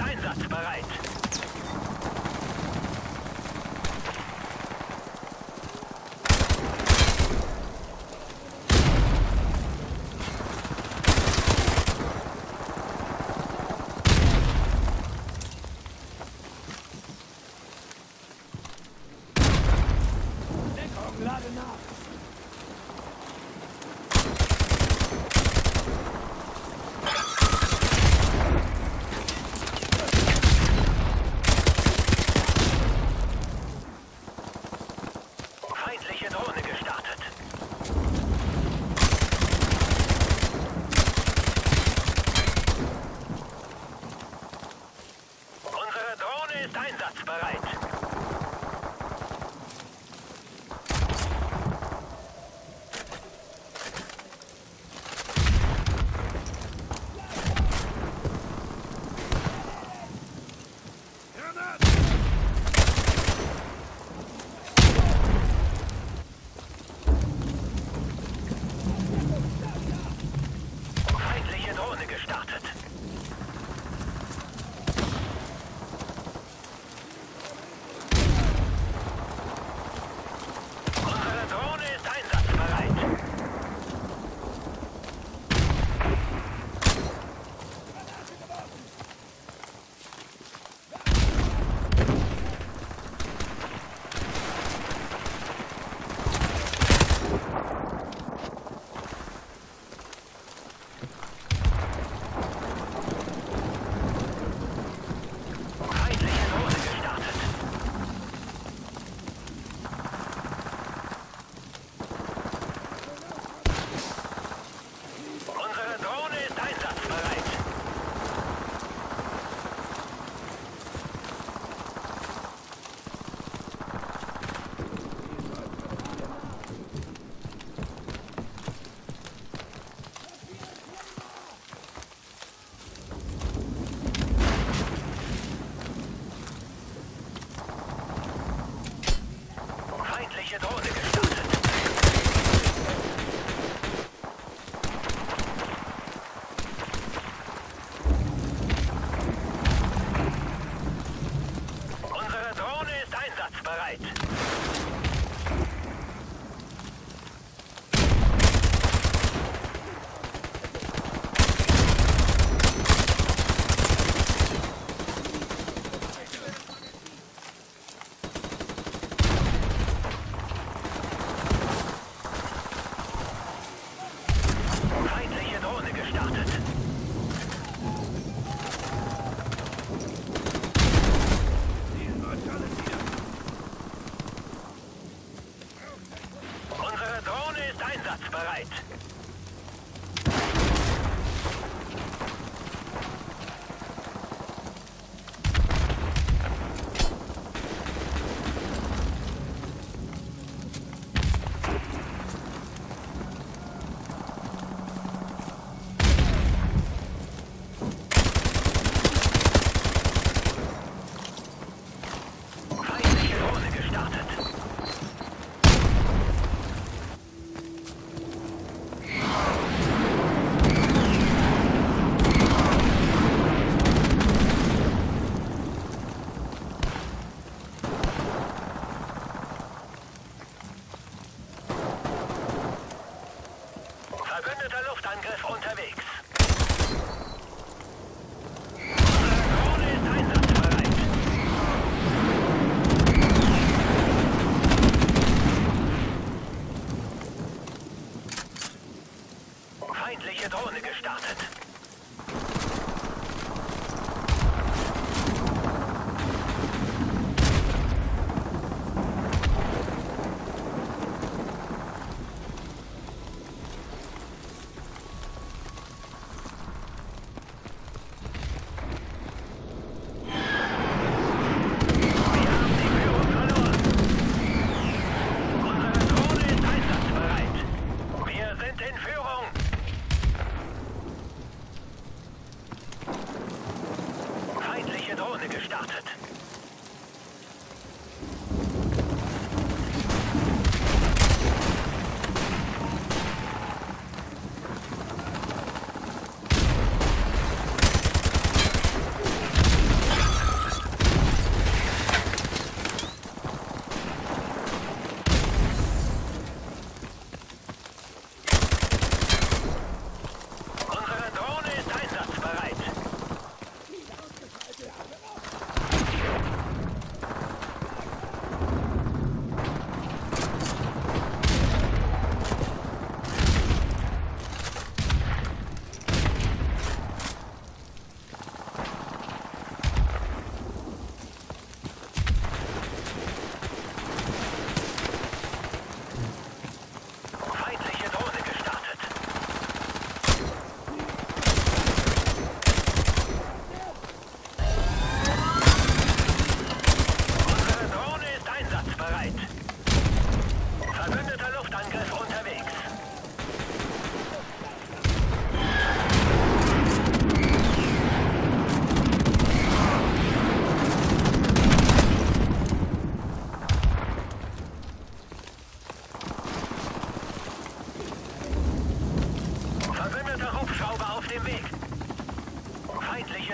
Einsatz bereit.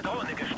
Drohne gestellt.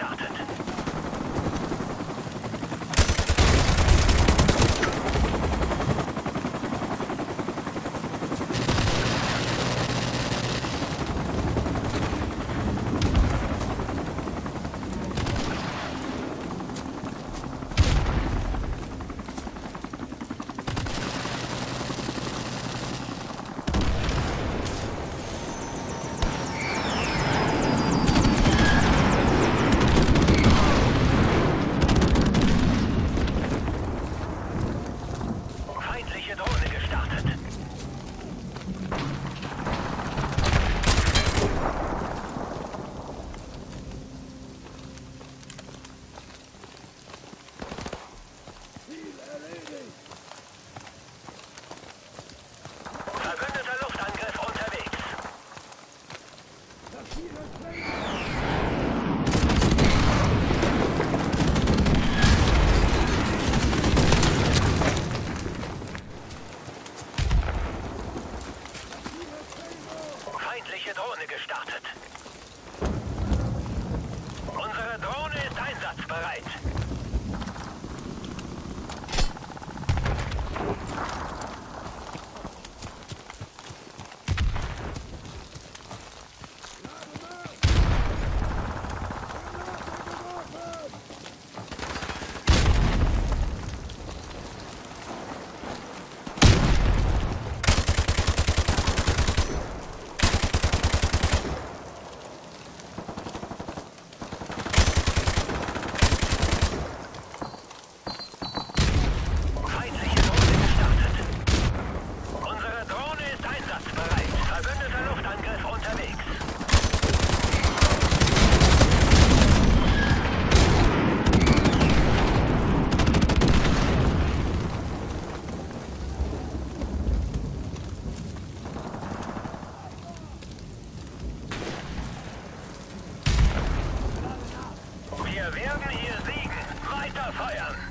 Feiern!